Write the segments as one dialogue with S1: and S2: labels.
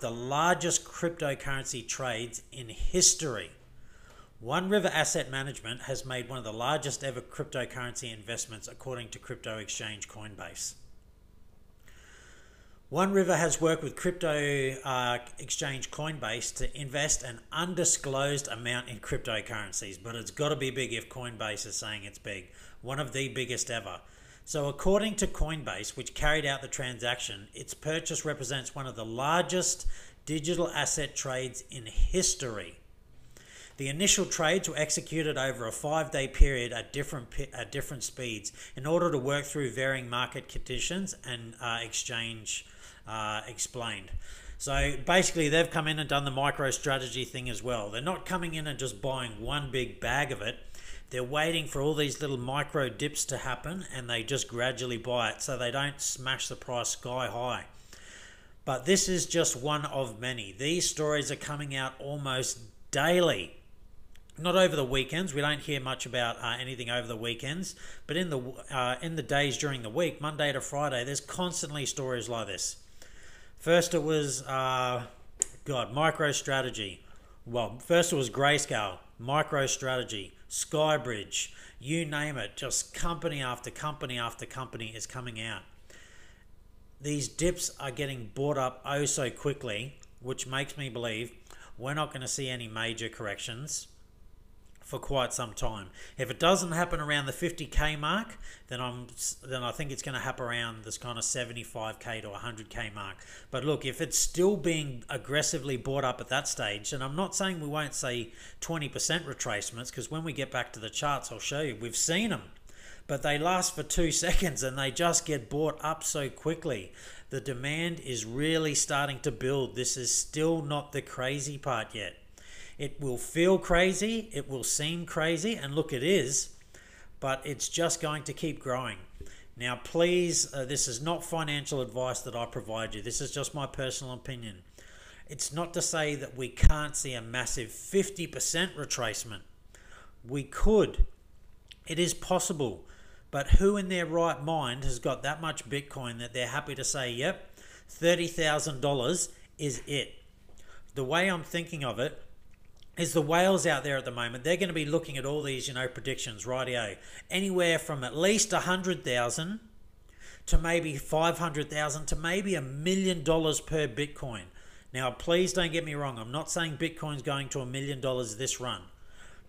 S1: the largest cryptocurrency trades in history. One River Asset Management has made one of the largest ever cryptocurrency investments according to crypto exchange Coinbase. One River has worked with crypto uh, exchange Coinbase to invest an undisclosed amount in cryptocurrencies, but it's got to be big if Coinbase is saying it's big. One of the biggest ever. So, according to Coinbase, which carried out the transaction, its purchase represents one of the largest digital asset trades in history. The initial trades were executed over a five-day period at different at different speeds in order to work through varying market conditions and uh, exchange uh, explained. So basically, they've come in and done the MicroStrategy thing as well. They're not coming in and just buying one big bag of it. They're waiting for all these little micro dips to happen and they just gradually buy it so they don't smash the price sky high. But this is just one of many. These stories are coming out almost daily. Not over the weekends. We don't hear much about uh, anything over the weekends, but in the uh, in the days during the week, Monday to Friday, there's constantly stories like this. First, it was uh, God MicroStrategy. Well, first it was Grayscale, MicroStrategy, Skybridge, you name it. Just company after company after company is coming out. These dips are getting bought up oh so quickly, which makes me believe we're not going to see any major corrections for quite some time. If it doesn't happen around the 50k mark, then I'm then I think it's going to happen around this kind of 75k to 100k mark. But look, if it's still being aggressively bought up at that stage, and I'm not saying we won't see 20% retracements because when we get back to the charts, I'll show you we've seen them. But they last for two seconds and they just get bought up so quickly. The demand is really starting to build. This is still not the crazy part yet. It will feel crazy, it will seem crazy, and look, it is, but it's just going to keep growing. Now, please, uh, this is not financial advice that I provide you, this is just my personal opinion. It's not to say that we can't see a massive 50% retracement. We could. It is possible. But who in their right mind has got that much Bitcoin that they're happy to say, yep, $30,000 is it? The way I'm thinking of it, is the whales out there at the moment. They're going to be looking at all these, you know, predictions, rightio. Anywhere from at least a hundred thousand to maybe five hundred thousand to maybe a million dollars per Bitcoin. Now, please don't get me wrong. I'm not saying Bitcoin's going to a million dollars this run,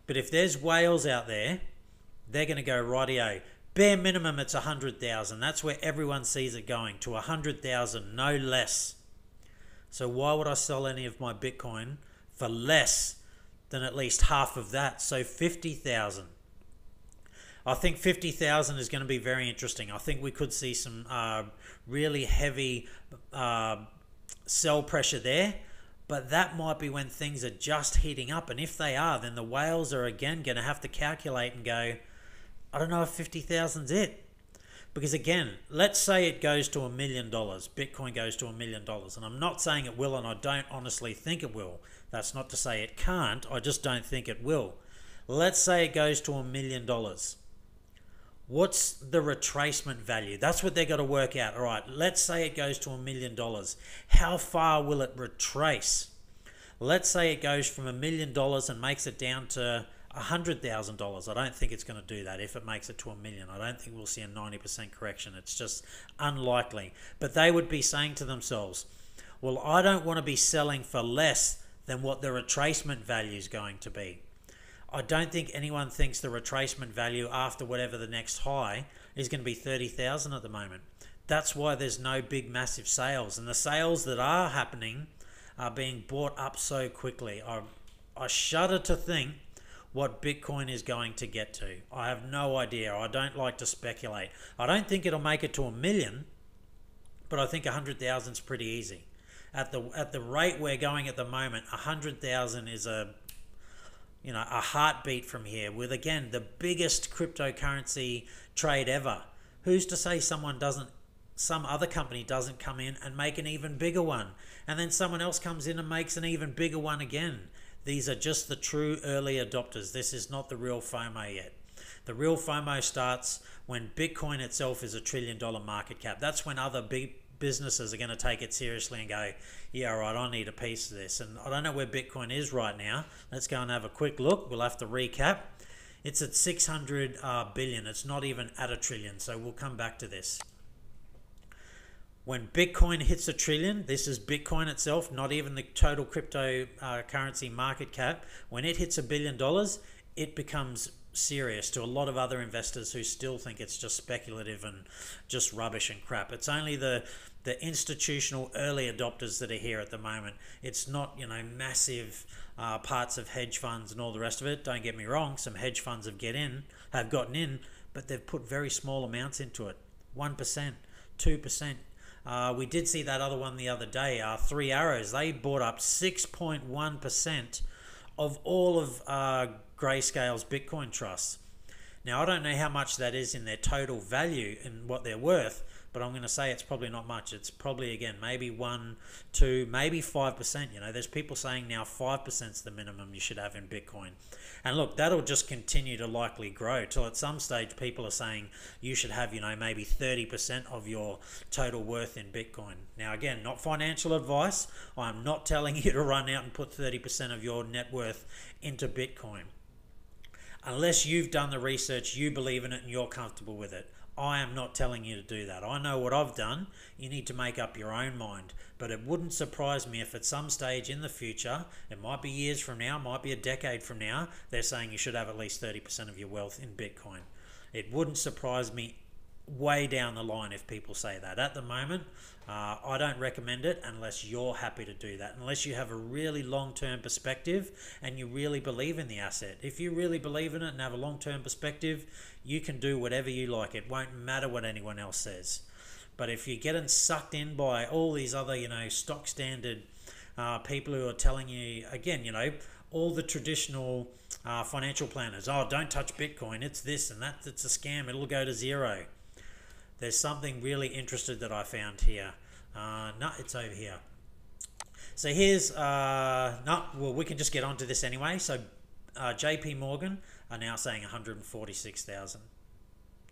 S1: but if there's whales out there, they're going to go rightio. Bare minimum, it's a hundred thousand. That's where everyone sees it going to a hundred thousand, no less. So why would I sell any of my Bitcoin for less than at least half of that. So 50,000. I think 50,000 is going to be very interesting. I think we could see some uh, really heavy uh, sell pressure there, but that might be when things are just heating up. And if they are, then the whales are again going to have to calculate and go, I don't know if 50,000's it. Because again, let's say it goes to a million dollars, Bitcoin goes to a million dollars, and I'm not saying it will, and I don't honestly think it will. That's not to say it can't, I just don't think it will. Let's say it goes to a million dollars. What's the retracement value? That's what they've got to work out. All right, let's say it goes to a million dollars. How far will it retrace? Let's say it goes from a million dollars and makes it down to $100,000. I don't think it's going to do that if it makes it to a million. I don't think we'll see a 90% correction. It's just unlikely. But they would be saying to themselves, well, I don't want to be selling for less than what the retracement value is going to be. I don't think anyone thinks the retracement value after whatever the next high is going to be 30,000 at the moment. That's why there's no big massive sales and the sales that are happening are being bought up so quickly. I I shudder to think what Bitcoin is going to get to. I have no idea. I don't like to speculate. I don't think it'll make it to a million, but I think 100,000 is pretty easy at the at the rate we're going at the moment, hundred thousand is a you know a heartbeat from here. With again the biggest cryptocurrency trade ever. Who's to say someone doesn't? Some other company doesn't come in and make an even bigger one, and then someone else comes in and makes an even bigger one again. These are just the true early adopters. This is not the real FOMO yet. The real FOMO starts when Bitcoin itself is a trillion dollar market cap. That's when other big businesses are going to take it seriously and go, yeah, right, I need a piece of this. And I don't know where Bitcoin is right now. Let's go and have a quick look. We'll have to recap. It's at 600 uh, billion. It's not even at a trillion. So we'll come back to this. When Bitcoin hits a trillion, this is Bitcoin itself, not even the total cryptocurrency uh, market cap. When it hits a billion dollars, it becomes serious to a lot of other investors who still think it's just speculative and just rubbish and crap. It's only the the institutional early adopters that are here at the moment. It's not you know massive uh, parts of hedge funds and all the rest of it. Don't get me wrong. Some hedge funds have get in have gotten in, but they've put very small amounts into it. One percent, two percent. Uh, we did see that other one the other day. Uh, Three Arrows. They bought up six point one percent of all of uh, Grayscale's Bitcoin trusts. Now, I don't know how much that is in their total value and what they're worth, but I'm going to say it's probably not much. It's probably, again, maybe 1, 2, maybe 5%. You know, there's people saying now 5% is the minimum you should have in Bitcoin. And look, that'll just continue to likely grow till at some stage people are saying you should have, you know, maybe 30% of your total worth in Bitcoin. Now, again, not financial advice. I'm not telling you to run out and put 30% of your net worth into Bitcoin unless you've done the research, you believe in it, and you're comfortable with it. I am not telling you to do that. I know what I've done. You need to make up your own mind. But it wouldn't surprise me if at some stage in the future, it might be years from now, might be a decade from now, they're saying you should have at least 30% of your wealth in Bitcoin. It wouldn't surprise me way down the line if people say that. At the moment, uh, I don't recommend it unless you're happy to do that, unless you have a really long term perspective and you really believe in the asset. If you really believe in it and have a long term perspective, you can do whatever you like. It won't matter what anyone else says. But if you're getting sucked in by all these other, you know, stock standard uh, people who are telling you, again, you know, all the traditional uh, financial planners, oh, don't touch Bitcoin, it's this and that, it's a scam, it'll go to zero there's something really interesting that I found here. Uh, no, it's over here. So here's, uh, well, we can just get onto this anyway. So uh, JP Morgan are now saying 146,000.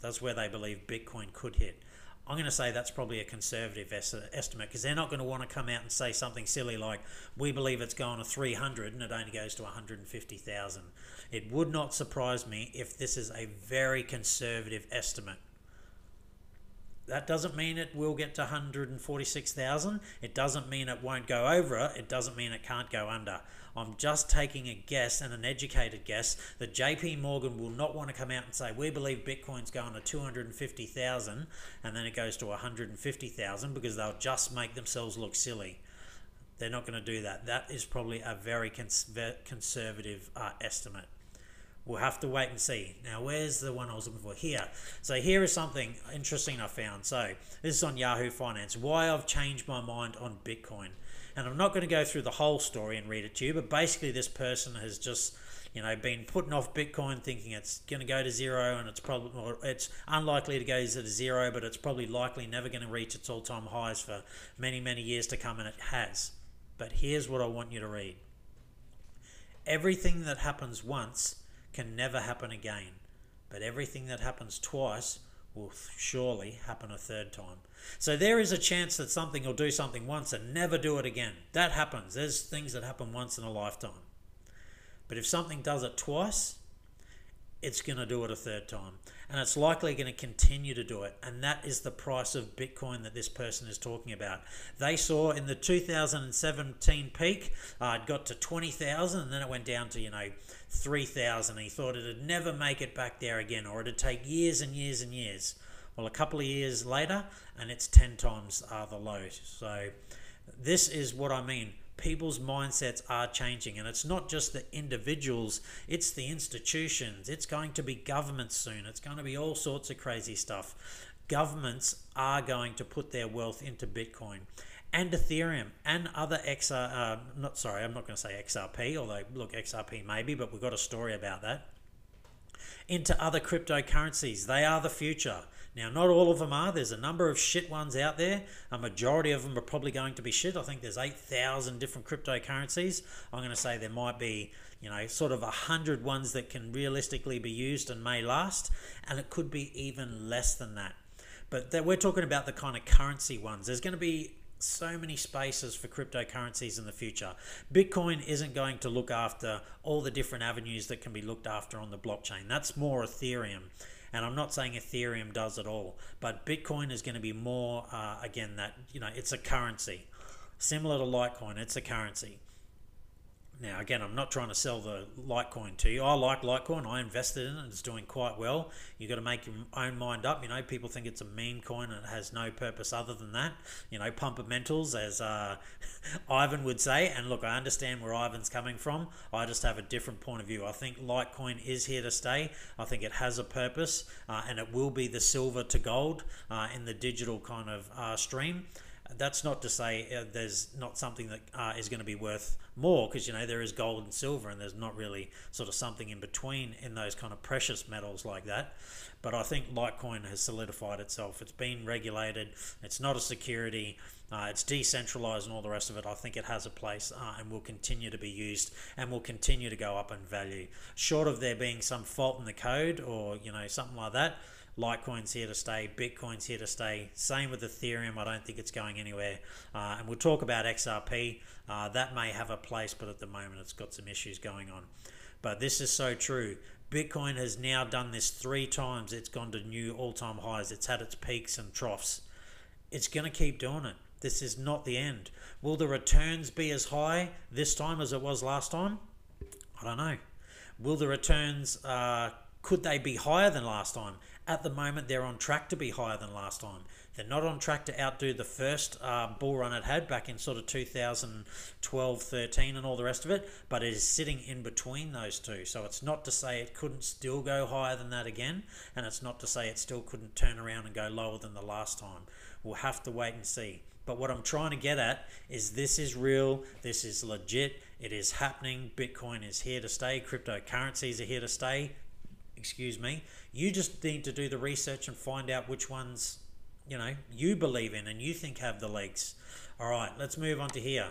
S1: That's where they believe Bitcoin could hit. I'm going to say that's probably a conservative estimate because they're not going to want to come out and say something silly like, we believe it's going to 300 and it only goes to 150,000. It would not surprise me if this is a very conservative estimate that doesn't mean it will get to 146,000. It doesn't mean it won't go over it. It doesn't mean it can't go under. I'm just taking a guess and an educated guess that JP Morgan will not want to come out and say, we believe Bitcoin's going to 250,000 and then it goes to 150,000 because they'll just make themselves look silly. They're not going to do that. That is probably a very cons- conservative uh, estimate. We'll have to wait and see. Now, where's the one I was looking for? Here. So here is something interesting I found. So this is on Yahoo Finance. Why I've changed my mind on Bitcoin. And I'm not going to go through the whole story and read it to you, but basically this person has just you know, been putting off Bitcoin, thinking it's going to go to zero, and it's probably it's unlikely to go to zero, but it's probably likely never going to reach its all-time highs for many, many years to come, and it has. But here's what I want you to read: everything that happens once can never happen again, but everything that happens twice will surely happen a third time. So there is a chance that something will do something once and never do it again. That happens. There's things that happen once in a lifetime. But if something does it twice, it's going to do it a third time. And it's likely going to continue to do it. And that is the price of Bitcoin that this person is talking about. They saw in the 2017 peak, uh, it got to 20,000 and then it went down to, you know, 3,000. He thought it'd never make it back there again or it'd take years and years and years. Well, a couple of years later, and it's 10 times uh, the low. So, this is what I mean people's mindsets are changing. And it's not just the individuals it's the institutions. It's going to be governments soon. It's going to be all sorts of crazy stuff. Governments are going to put their wealth into bitcoin and ethereum and other xr uh, not sorry i'm not going to say xrp although look xrp maybe but we've got a story about that into other cryptocurrencies they are the future now, not all of them are. There's a number of shit ones out there. A majority of them are probably going to be shit. I think there's 8,000 different cryptocurrencies. I'm going to say there might be, you know, sort of 100 ones that can realistically be used and may last. And it could be even less than that. But that we're talking about the kind of currency ones. There's going to be so many spaces for cryptocurrencies in the future. Bitcoin isn't going to look after all the different avenues that can be looked after on the blockchain. That's more Ethereum. And I'm not saying Ethereum does it all, but Bitcoin is going to be more, uh, again, that, you know, it's a currency. Similar to Litecoin, it's a currency. Now, again, I'm not trying to sell the Litecoin to you. I like Litecoin. I invested in it. It's doing quite well. You've got to make your own mind up. You know, people think it's a meme coin and it has no purpose other than that. You know, pumpermentals, as uh, Ivan would say. And look, I understand where Ivan's coming from. I just have a different point of view. I think Litecoin is here to stay. I think it has a purpose uh, and it will be the silver to gold uh, in the digital kind of uh, stream that's not to say uh, there's not something that uh, is going to be worth more because you know there is gold and silver and there's not really sort of something in between in those kind of precious metals like that. But i think litecoin has solidified itself. It's been regulated. It's not a security. Uh, it's decentralized and all the rest of it. I think it has a place uh, and will continue to be used and will continue to go up in value. Short of there being some fault in the code or you know something like that Litecoin's here to stay, Bitcoin's here to stay. Same with Ethereum. I don't think it's going anywhere. Uh, and we'll talk about XRP. Uh, that may have a place, but at the moment it's got some issues going on. But this is so true. Bitcoin has now done this three times. It's gone to new all time highs. It's had its peaks and troughs. It's going to keep doing it. This is not the end. Will the returns be as high this time as it was last time? I don't know. Will the returns, uh, could they be higher than last time? At the moment, they're on track to be higher than last time. They're not on track to outdo the first uh, bull run it had back in sort of 2012 13 and all the rest of it, but it is sitting in between those two. So it's not to say it couldn't still go higher than that again, and it's not to say it still couldn't turn around and go lower than the last time. We'll have to wait and see. But what I'm trying to get at is this is real, this is legit, it is happening. Bitcoin is here to stay, cryptocurrencies are here to stay. Excuse me. You just need to do the research and find out which ones, you know, you believe in and you think have the legs. All right, let's move on to here.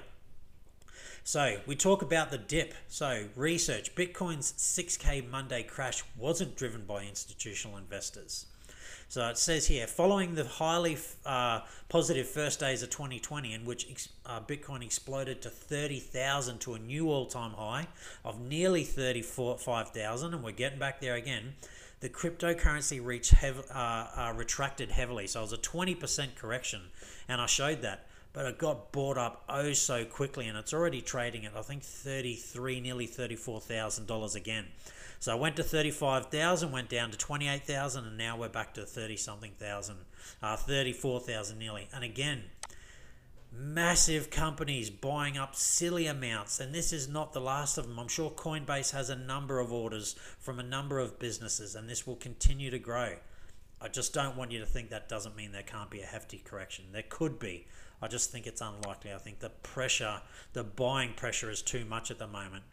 S1: So we talk about the dip. So research Bitcoin's 6K Monday crash wasn't driven by institutional investors. So it says here, following the highly uh, positive first days of 2020, in which ex- uh, Bitcoin exploded to 30,000 to a new all time high of nearly 35,000, and we're getting back there again, the cryptocurrency reached hev- uh, uh, retracted heavily. So it was a 20% correction, and I showed that. But it got bought up oh so quickly, and it's already trading at I think 33, nearly $34,000 again. So I went to 35,000, went down to 28,000, and now we're back to 30 something thousand, uh, 34,000 nearly. And again, massive companies buying up silly amounts, and this is not the last of them. I'm sure Coinbase has a number of orders from a number of businesses, and this will continue to grow. I just don't want you to think that doesn't mean there can't be a hefty correction. There could be. I just think it's unlikely. I think the pressure, the buying pressure is too much at the moment.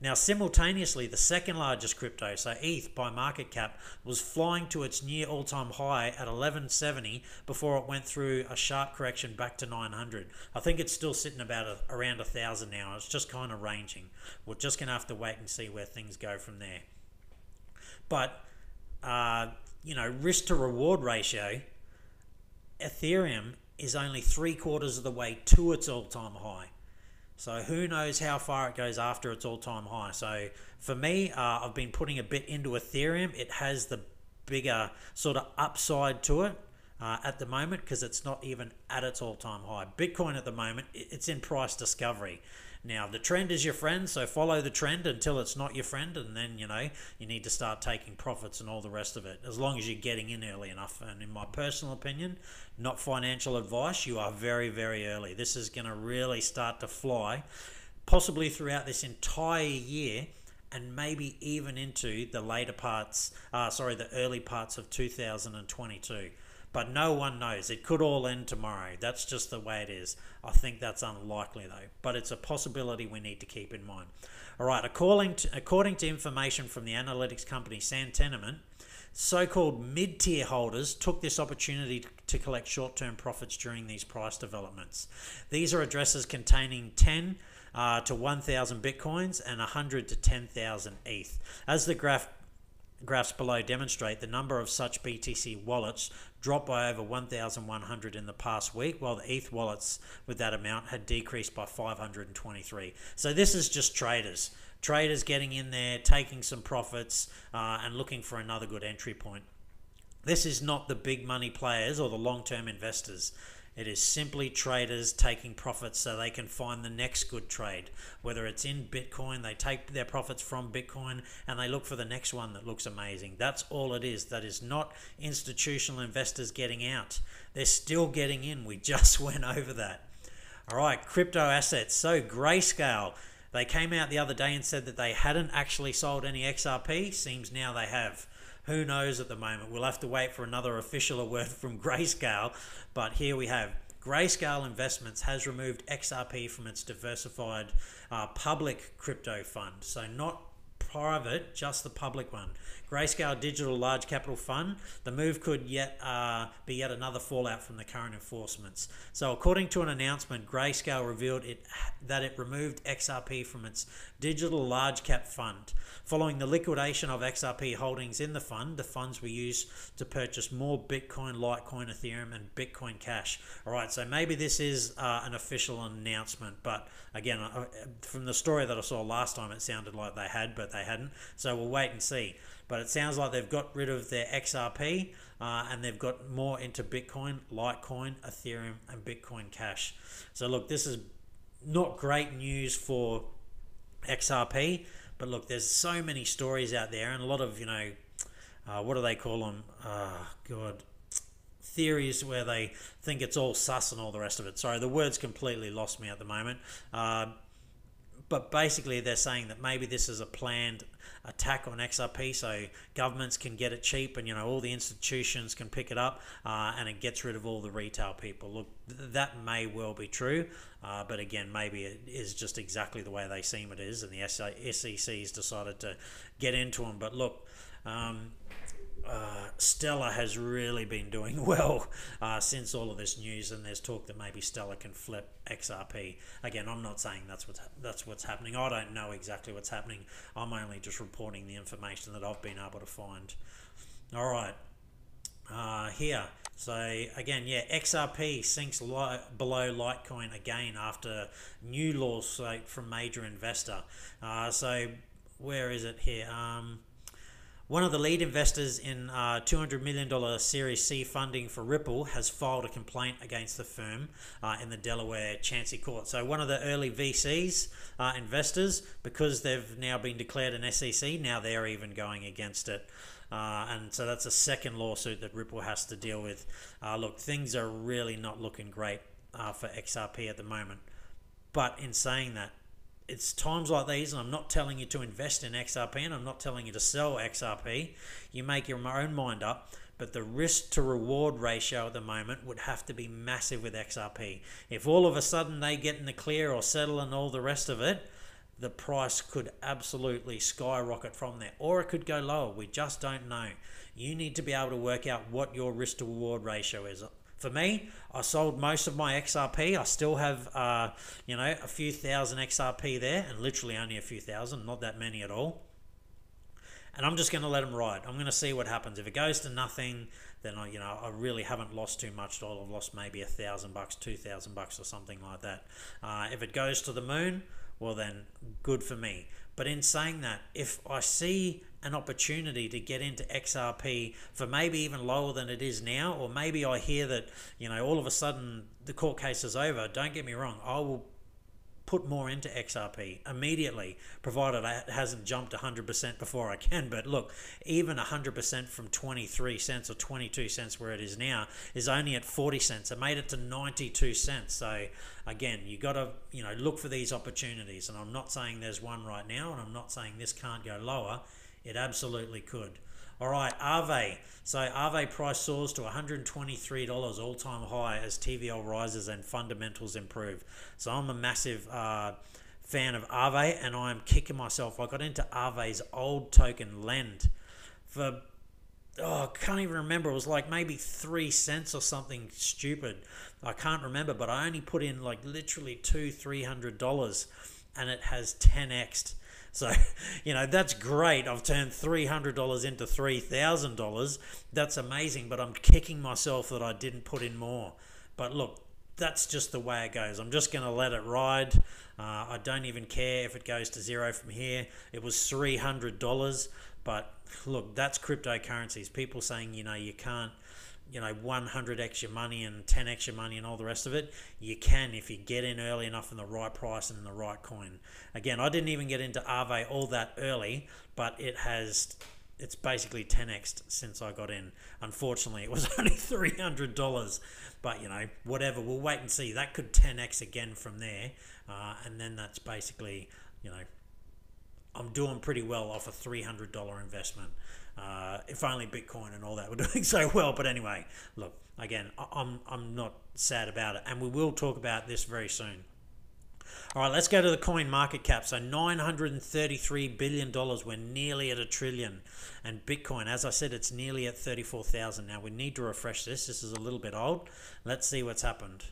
S1: Now, simultaneously, the second largest crypto, so ETH by market cap, was flying to its near all time high at 1170 before it went through a sharp correction back to 900. I think it's still sitting about a, around 1,000 now. It's just kind of ranging. We're just going to have to wait and see where things go from there. But, uh, you know, risk to reward ratio, Ethereum is only three quarters of the way to its all time high. So who knows how far it goes after its all-time high. So for me, uh, I've been putting a bit into Ethereum. It has the bigger sort of upside to it uh, at the moment because it's not even at its all-time high. Bitcoin at the moment, it's in price discovery. Now, the trend is your friend, so follow the trend until it's not your friend, and then, you know, you need to start taking profits and all the rest of it, as long as you're getting in early enough. And in my personal opinion, not financial advice, you are very, very early. This is going to really start to fly, possibly throughout this entire year and maybe even into the later parts, uh, sorry, the early parts of 2022 but no one knows. It could all end tomorrow. That's just the way it is. I think that's unlikely though, but it's a possibility we need to keep in mind. All right, according to, according to information from the analytics company Santiment, so-called mid-tier holders took this opportunity to collect short-term profits during these price developments. These are addresses containing 10 uh, to 1,000 bitcoins and 100 to 10,000 ETH. As the graph graphs below demonstrate the number of such BTC wallets dropped by over 1,100 in the past week, while the ETH wallets with that amount had decreased by 523. So this is just traders. Traders getting in there, taking some profits, uh, and looking for another good entry point. This is not the big money players or the long term investors. It is simply traders taking profits so they can find the next good trade. Whether it's in Bitcoin, they take their profits from Bitcoin and they look for the next one that looks amazing. That's all it is. That is not institutional investors getting out. They're still getting in. We just went over that. All right, crypto assets. So, Grayscale. They came out the other day and said that they hadn't actually sold any XRP. Seems now they have. Who knows at the moment? We'll have to wait for another official word from Grayscale. But here we have Grayscale Investments has removed XRP from its diversified uh, public crypto fund. So, not private, just the public one. Grayscale Digital Large Capital Fund. The move could yet uh, be yet another fallout from the current enforcements. So, according to an announcement, Grayscale revealed it that it removed XRP from its Digital Large Cap Fund. Following the liquidation of XRP holdings in the fund, the funds were used to purchase more Bitcoin, Litecoin, Ethereum, and Bitcoin Cash. All right, so maybe this is uh, an official announcement, but again, uh, from the story that I saw last time, it sounded like they had, but they hadn't. So we'll wait and see. But it sounds like they've got rid of their XRP uh, and they've got more into Bitcoin, Litecoin, Ethereum, and Bitcoin Cash. So look, this is not great news for XRP, but look, there's so many stories out there and a lot of, you know, uh, what do they call them? Uh, God, theories where they think it's all sus and all the rest of it. Sorry, the words completely lost me at the moment. Uh, but basically, they're saying that maybe this is a planned attack on XRP, so governments can get it cheap, and you know all the institutions can pick it up, uh, and it gets rid of all the retail people. Look, th- that may well be true, uh, but again, maybe it is just exactly the way they seem it is, and the SEC has decided to get into them. But look. Um, uh, Stellar has really been doing well uh, since all of this news, and there's talk that maybe Stellar can flip XRP. Again, I'm not saying that's what's that's what's happening. I don't know exactly what's happening. I'm only just reporting the information that I've been able to find. All right, uh, here. So again, yeah, XRP sinks below Litecoin again after new lawsuit from major investor. Uh, so where is it here? Um, one of the lead investors in uh, $200 million Series C funding for Ripple has filed a complaint against the firm uh, in the Delaware Chancery Court. So, one of the early VCs uh, investors, because they've now been declared an SEC, now they're even going against it. Uh, and so that's a second lawsuit that Ripple has to deal with. Uh, look, things are really not looking great uh, for XRP at the moment. But in saying that, it's times like these, and I'm not telling you to invest in XRP and I'm not telling you to sell XRP. You make your own mind up. But the risk to reward ratio at the moment would have to be massive with XRP. If all of a sudden they get in the clear or settle and all the rest of it, the price could absolutely skyrocket from there. Or it could go lower. We just don't know. You need to be able to work out what your risk to reward ratio is. For me, I sold most of my XRP. I still have, uh, you know, a few thousand XRP there, and literally only a few thousand, not that many at all. And I'm just going to let them ride. I'm going to see what happens. If it goes to nothing, then I, you know, I really haven't lost too much. I've lost maybe a thousand bucks, two thousand bucks, or something like that. Uh, if it goes to the moon, well then, good for me. But in saying that, if I see an opportunity to get into XRP for maybe even lower than it is now, or maybe I hear that, you know, all of a sudden the court case is over. Don't get me wrong, I will put more into XRP immediately, provided it hasn't jumped 100% before I can. But look, even 100% from 23 cents or 22 cents where it is now is only at 40 cents. It made it to 92 cents. So again, you got to you know look for these opportunities. And I'm not saying there's one right now, and I'm not saying this can't go lower. It absolutely could. All right, Aave. So Aave price soars to $123 all time high as TVL rises and fundamentals improve. So I'm a massive uh, fan of Aave and I'm kicking myself. I got into Aave's old token Lend for oh, I can't even remember. It was like maybe three cents or something stupid. I can't remember, but I only put in like literally two, three hundred dollars, and it has ten xed. So, you know, that's great. I've turned $300 into $3,000. That's amazing, but I'm kicking myself that I didn't put in more. But look, that's just the way it goes. I'm just going to let it ride. Uh, I don't even care if it goes to zero from here. It was $300, but look, that's cryptocurrencies. People saying, you know, you can't you know 100x your money and 10x your money and all the rest of it you can if you get in early enough in the right price and in the right coin. Again i didn't even get into Aave all that early but it has it's basically 10x since i got in. Unfortunately it was only $300 but you know whatever we'll wait and see. That could 10x again from there uh, and then that's basically you know i'm doing pretty well off a $300 investment uh, if only Bitcoin and all that were doing so well. But anyway, look, again, I'm, I'm not sad about it. And we will talk about this very soon. All right, let's go to the coin market cap. So $933 billion. We're nearly at a trillion. And Bitcoin, as I said, it's nearly at 34,000. Now, we need to refresh this. This is a little bit old. Let's see what's happened.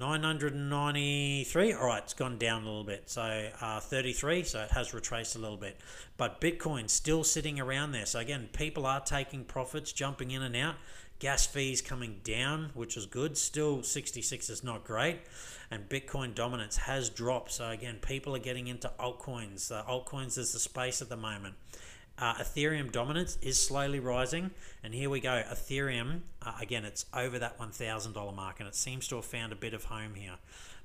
S1: 993 all right it's gone down a little bit. So uh, 33 so it has retraced a little bit. But bitcoin still sitting around there. So again people are taking profits jumping in and out. Gas fees coming down which is good. Still 66 is not great. And bitcoin dominance has dropped. So again people are getting into altcoins. Uh, altcoins is the space at the moment uh, Ethereum dominance is slowly rising, and here we go. Ethereum, uh, again, it's over that $1,000 mark, and it seems to have found a bit of home here.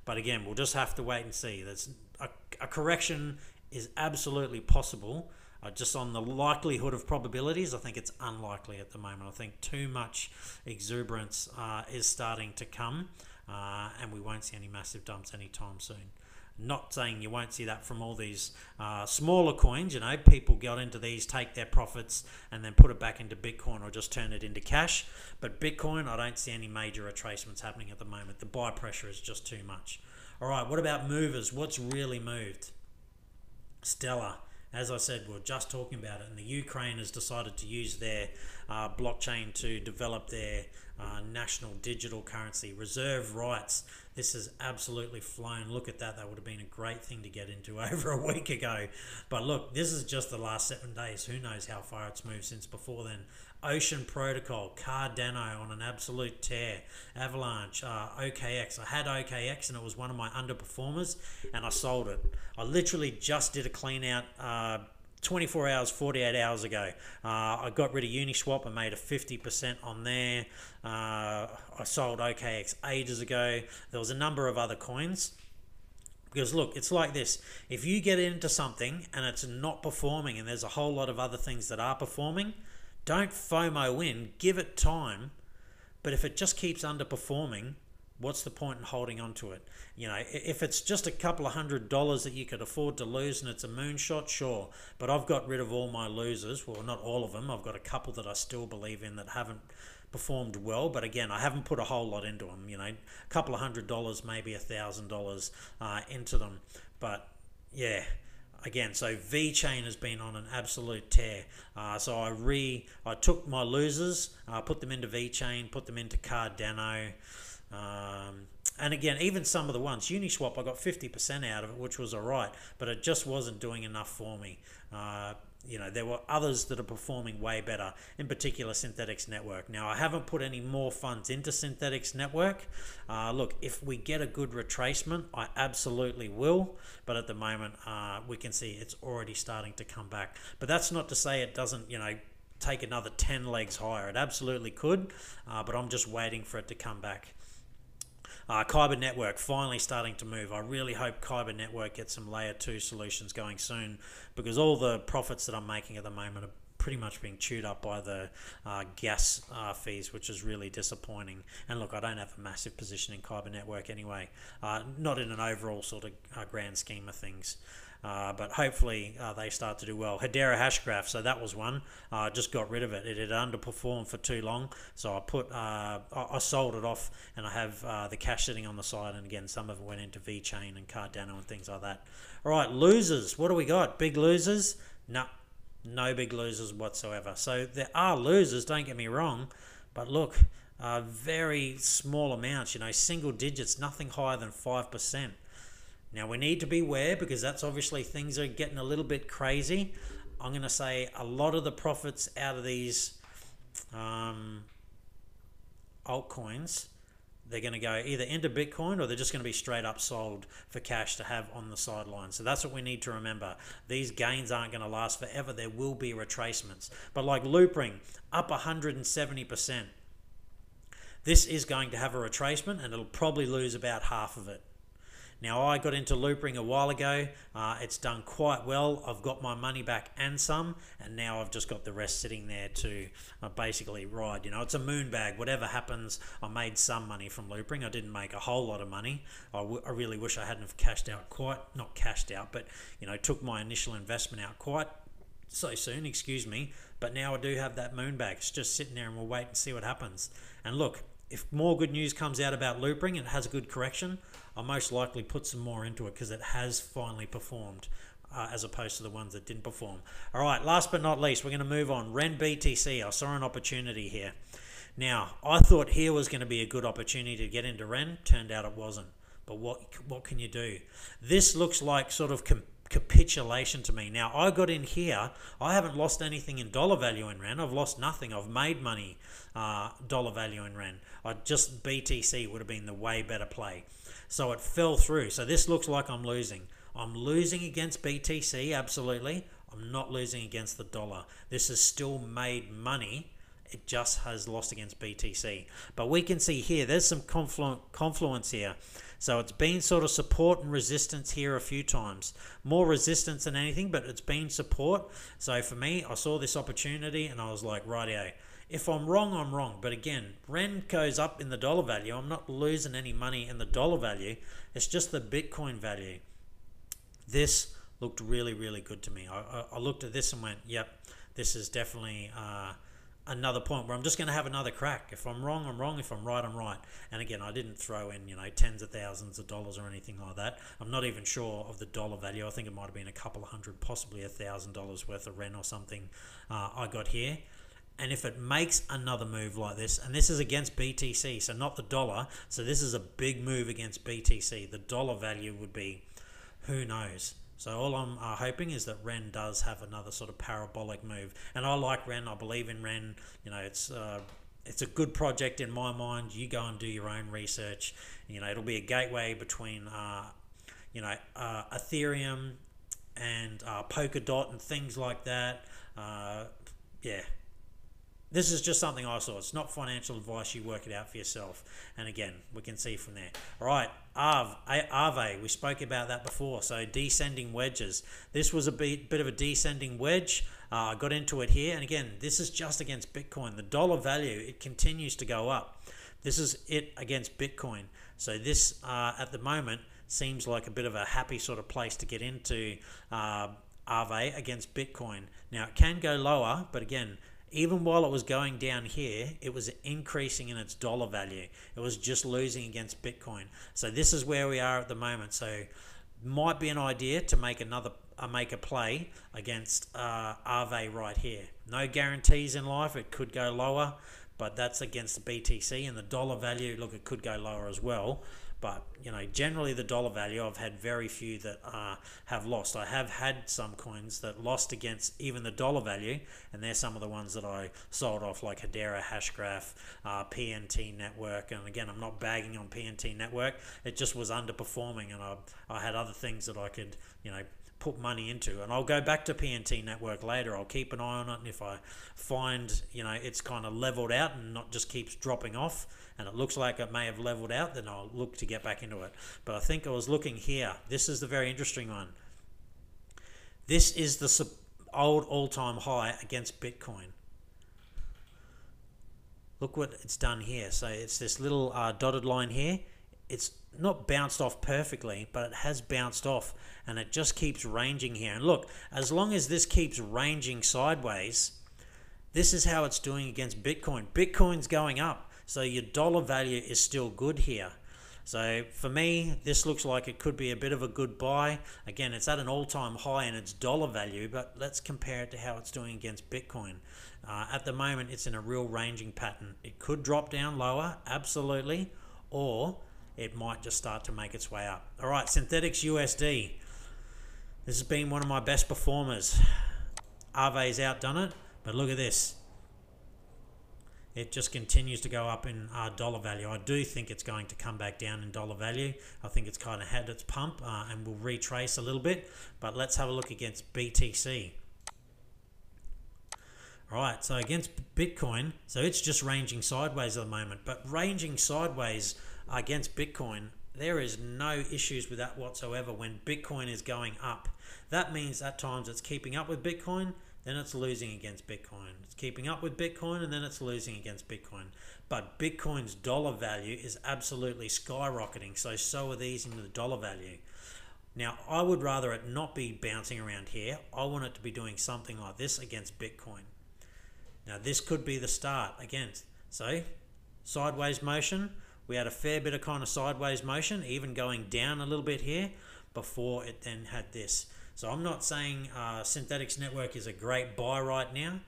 S1: But again, we'll just have to wait and see. There's a, a correction is absolutely possible. Uh, just on the likelihood of probabilities, I think it's unlikely at the moment. I think too much exuberance uh, is starting to come, uh, and we won't see any massive dumps anytime soon. Not saying you won't see that from all these uh, smaller coins. You know, people got into these, take their profits, and then put it back into Bitcoin or just turn it into cash. But Bitcoin, I don't see any major retracements happening at the moment. The buy pressure is just too much. All right, what about movers? What's really moved? Stellar as I said, we are just talking about it, and the Ukraine has decided to use their uh, blockchain to develop their uh, national digital currency, reserve rights. This has absolutely flown. Look at that. That would have been a great thing to get into over a week ago. But look, this is just the last seven days. Who knows how far it's moved since before then. Ocean Protocol, Cardano on an absolute tear, Avalanche, uh, OKX. I had OKX and it was one of my underperformers and I sold it. I literally just did a clean out uh, 24 hours, 48 hours ago. Uh, I got rid of Uniswap and made a 50% on there. Uh, I sold OKX ages ago. There was a number of other coins. Because look, it's like this if you get into something and it's not performing and there's a whole lot of other things that are performing, don't FOMO in, give it time. But if it just keeps underperforming, what's the point in holding on to it? You know, if it's just a couple of hundred dollars that you could afford to lose and it's a moonshot, sure. But I've got rid of all my losers. Well, not all of them. I've got a couple that I still believe in that haven't performed well. But again, I haven't put a whole lot into them. You know, a couple of hundred dollars, maybe a thousand dollars uh, into them. But yeah, again, so VeChain has been on an absolute tear. Uh, so I re I took my losers, uh, put them into VeChain, put them into Cardano. Um, and again, even some of the ones, Uniswap, I got 50% out of it, which was all right, but it just wasn't doing enough for me. Uh, you know, there were others that are performing way better, in particular Synthetix Network. Now, I haven't put any more funds into Synthetix Network. Uh, look, if we get a good retracement, I absolutely will, but at the moment, uh, we can see it's already starting to come back. But that's not to say it doesn't, you know, take another 10 legs higher. It absolutely could, uh, but I'm just waiting for it to come back. Uh, Kyber Network finally starting to move. I really hope Kyber Network gets some layer two solutions going soon because all the profits that I'm making at the moment are pretty much being chewed up by the uh, gas uh, fees, which is really disappointing. And look, I don't have a massive position in Kyber Network anyway, uh, not in an overall sort of uh, grand scheme of things. Uh, but hopefully uh, they start to do well. Hedera Hashgraph, so that was one. I uh, just got rid of it. It had underperformed for too long, so I put uh, I sold it off, and I have uh, the cash sitting on the side. And again, some of it went into VeChain and Cardano and things like that. All right, losers. What do we got? Big losers? No, no big losers whatsoever. So there are losers. Don't get me wrong, but look. very small amounts, you know, single digits, nothing higher than 5%. Now we need to beware because that's obviously things are getting a little bit crazy. I'm going to say a lot of the profits out of these um, altcoins they're going to go either into Bitcoin or they're just going to be straight up sold for cash to have on the sideline. So that's what we need to remember. These gains aren't going to last forever. There will be retracements. But like Loopring, up 170%. This is going to have a retracement and it'll probably lose about half of it. Now, I got into Loopring a while ago. Uh, it's done quite well. I've got my money back and some, and now I've just got the rest sitting there to uh, basically ride. You know, it's a moon bag. Whatever happens, I made some money from Loopring. I didn't make a whole lot of money. I, w- I really wish I hadn't have cashed out quite, not cashed out, but, you know, took my initial investment out quite so soon, excuse me. But now I do have that moon bag. It's just sitting there and we'll wait and see what happens. And look, if more good news comes out about Loopring, it has a good correction. I'll most likely put some more into it because it has finally performed uh, as opposed to the ones that didn't perform. All right, last but not least, we're going to move on. Ren BTC. I saw an opportunity here. Now, I thought here was going to be a good opportunity to get into Ren. Turned out it wasn't. But what what can you do? This looks like sort of com- capitulation to me. Now, I got in here. I haven't lost anything in dollar value in Ren. I've lost nothing. I've made money uh, dollar value in Ren. I just BTC would have been the way better play. So it fell through. So this looks like I'm losing. I'm losing against BTC, absolutely. I'm not losing against the dollar. This has still made money. It just has lost against BTC. But we can see here, there's some conflu- confluence here. So it's been sort of support and resistance here a few times. More resistance than anything, but it's been support. So for me, I saw this opportunity and I was like, rightio. If I'm wrong, I'm wrong. But again, Ren goes up in the dollar value. I'm not losing any money in the dollar value. It's just the Bitcoin value. This looked really, really good to me. I, I, I looked at this and went, yep, this is definitely uh, another point where I'm just going to have another crack. If I'm wrong, I'm wrong. If I'm right, I'm right. And again, I didn't throw in, you know, tens of thousands of dollars or anything like that. I'm not even sure of the dollar value. I think it might have been a couple of hundred, possibly a thousand dollars worth of Ren or something uh, I got here. And if it makes another move like this, and this is against BTC, so not the dollar, so this is a big move against BTC. The dollar value would be, who knows? So all I'm uh, hoping is that Ren does have another sort of parabolic move, and I like Ren. I believe in Ren. You know, it's uh, it's a good project in my mind. You go and do your own research. You know, it'll be a gateway between uh, you know uh, Ethereum and uh, Polkadot and things like that. Uh, yeah, this is just something I saw. It's not financial advice. You work it out for yourself. And again, we can see from there. All right, Aave, we spoke about that before. So descending wedges. This was a bit, bit of a descending wedge. Uh, I got into it here. And again, this is just against Bitcoin. The dollar value, it continues to go up. This is it against Bitcoin. So this, uh, at the moment, seems like a bit of a happy sort of place to get into uh, against Bitcoin. Now, it can go lower, but again, even while it was going down here, it was increasing in its dollar value. It was just losing against Bitcoin. So this is where we are at the moment. So might be an idea to make another uh, make a play against uh, Aave right here. No guarantees in life. It could go lower, but that's against the BTC and the dollar value. Look, it could go lower as well. But you know, generally the dollar value, I've had very few that uh, have lost. I have had some coins that lost against even the dollar value, and they're some of the ones that I sold off, like Hedera, Hashgraph, uh, PNT Network. And again, I'm not bagging on PNT Network. It just was underperforming, and I I had other things that I could you know put money into. And I'll go back to PNT Network later. I'll keep an eye on it, and if I find you know it's kind of leveled out and not just keeps dropping off, and it looks like it may have leveled out, then I'll look to get back into it. But I think I was looking here. This is the very interesting one. This is the old all-time high against Bitcoin. Look what it's done here. So it's this little uh, dotted line here. It's not bounced off perfectly, but it has bounced off and it just keeps ranging here. And look, as long as this keeps ranging sideways, this is how it's doing against Bitcoin. Bitcoin's going up. So your dollar value is still good here. So for me, this looks like it could be a bit of a good buy. Again, it's at an all-time high in its dollar value, but let's compare it to how it's doing against Bitcoin. Uh, at the moment, it's in a real ranging pattern. It could drop down lower, absolutely, or it might just start to make its way up. All right, Synthetix USD. This has been one of my best performers. Aave's outdone it, but look at this. It just continues to go up in uh, dollar value. I do think it's going to come back down in dollar value. I think it's kind of had its pump uh, and will retrace a little bit. But let's have a look against BTC. All right, so against Bitcoin, so it's just ranging sideways at the moment. But ranging sideways against Bitcoin, there is no issues with that whatsoever when Bitcoin is going up. That means at times it's keeping up with Bitcoin, then it's losing against Bitcoin. It's keeping up with Bitcoin and then it's losing against Bitcoin. But Bitcoin's dollar value is absolutely skyrocketing, so so are these into the dollar value. Now, I would rather it not be bouncing around here. I want it to be doing something like this against Bitcoin. Now, this could be the start against. So, sideways motion. We had a fair bit of kind of sideways motion, even going down a little bit here before it then had this. So I'm not saying uh, Synthetix Network is a great buy right now,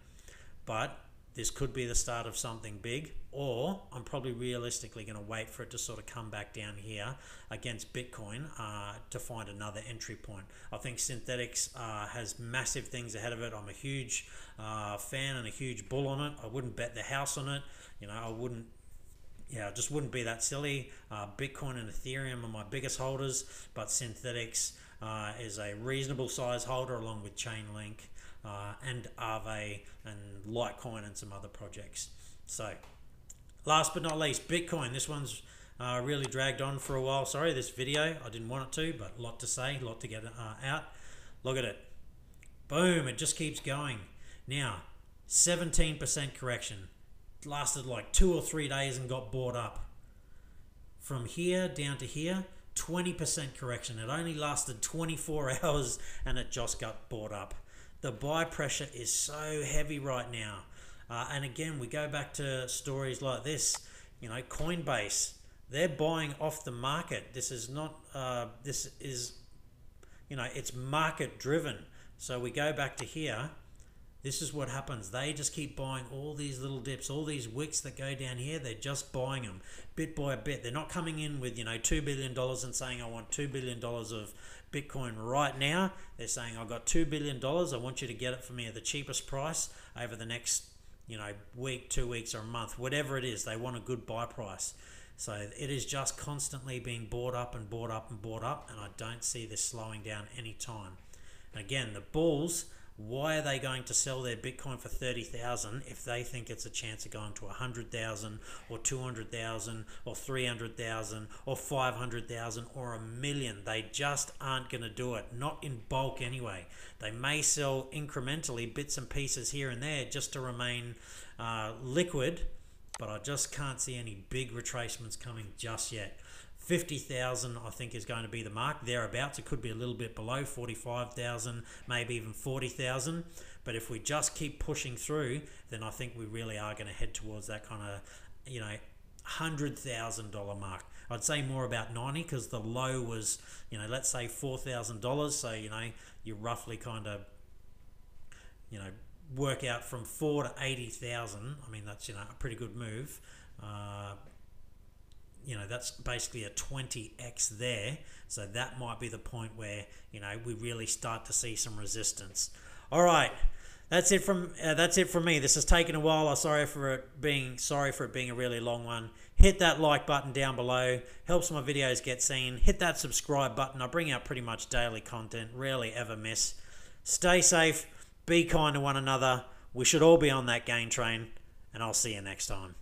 S1: but this could be the start of something big, or I'm probably realistically going to wait for it to sort of come back down here against Bitcoin uh, to find another entry point. I think Synthetix uh, has massive things ahead of it. I'm a huge uh, fan and a huge bull on it. I wouldn't bet the house on it. You know, I wouldn't yeah, it just wouldn't be that silly. Uh, Bitcoin and Ethereum are my biggest holders, but Synthetix uh, is a reasonable size holder along with Chainlink uh, and Aave and Litecoin and some other projects. So, last but not least, Bitcoin. This one's uh, really dragged on for a while. Sorry, this video, I didn't want it to, but a lot to say, a lot to get uh, out. Look at it. Boom, it just keeps going. Now, 17% correction. Lasted like two or three days and got bought up. From here down to here, 20% correction. It only lasted 24 hours and it just got bought up. The buy pressure is so heavy right now. Uh, and again, we go back to stories like this. You know, Coinbase, they're buying off the market. This is not, uh, this is, you know, it's market driven. So we go back to here this is what happens. They just keep buying all these little dips, all these wicks that go down here. They're just buying them bit by bit. They're not coming in with, you know, $2 billion and saying, I want $2 billion of Bitcoin right now. They're saying, I've got $2 billion. I want you to get it for me at the cheapest price over the next, you know, week, two weeks, or a month, whatever it is. They want a good buy price. So it is just constantly being bought up and bought up and bought up, and I don't see this slowing down anytime. And again, the bulls why are they going to sell their Bitcoin for 30,000 if they think it's a chance of going to 100,000 or 200,000 or 300,000 or 500,000 or a million? They just aren't going to do it, not in bulk anyway. They may sell incrementally bits and pieces here and there just to remain uh, liquid, but I just can't see any big retracements coming just yet. 50,000 I think is going to be the mark thereabouts. It could be a little bit below 45,000 maybe even 40,000 but if we just keep pushing through then I think we really are going to head towards that kind of you know $100,000 mark. I'd say more about 90 because the low was you know let's say $4,000 so you know you roughly kind of you know work out from 4 to 80,000 I mean that's you know a pretty good move. Uh, you know that's basically a 20x there. So that might be the point where you know we really start to see some resistance. All right. That's it from uh, that's it from me. This has taken a while. I'm sorry for it being sorry for it being a really long one. Hit that like button down below. Helps my videos get seen. Hit that subscribe button. I bring out pretty much daily content. Rarely ever miss. Stay safe. Be kind to one another. We should all be on that gain train. And i'll see you next time